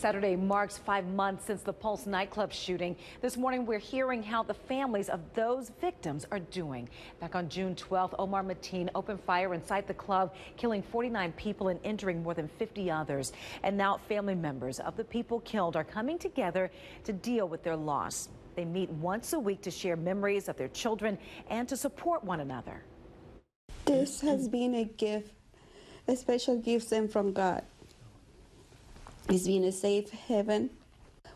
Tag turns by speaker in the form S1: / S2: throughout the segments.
S1: Saturday marks five months since the Pulse nightclub shooting. This morning, we're hearing how the families of those victims are doing. Back on June 12th, Omar Mateen opened fire inside the club, killing 49 people and injuring more than 50 others. And now family members of the people killed are coming together to deal with their loss. They meet once a week to share memories of their children and to support one another.
S2: This has been a gift, a special gift sent from God. It's been a safe haven.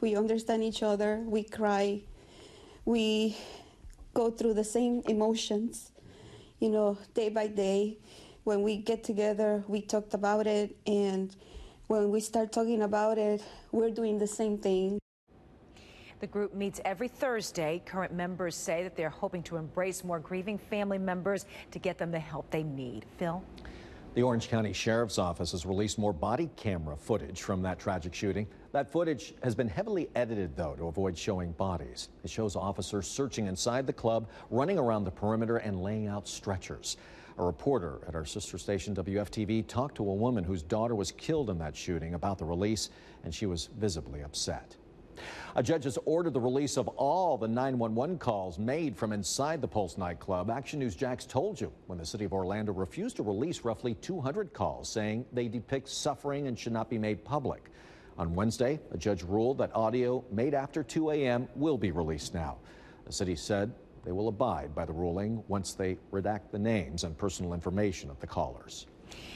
S2: We understand each other, we cry, we go through the same emotions, you know, day by day. When we get together, we talked about it, and when we start talking about it, we're doing the same thing.
S1: The group meets every Thursday. Current members say that they're hoping to embrace more grieving family members to get them the help they need. Phil?
S3: The Orange County Sheriff's Office has released more body camera footage from that tragic shooting. That footage has been heavily edited, though, to avoid showing bodies. It shows officers searching inside the club, running around the perimeter, and laying out stretchers. A reporter at our sister station WFTV talked to a woman whose daughter was killed in that shooting about the release, and she was visibly upset. A judge has ordered the release of all the 911 calls made from inside the Pulse nightclub. Action News Jax told you when the city of Orlando refused to release roughly 200 calls, saying they depict suffering and should not be made public. On Wednesday, a judge ruled that audio made after 2 a.m. will be released now. The city said they will abide by the ruling once they redact the names and personal information of the callers.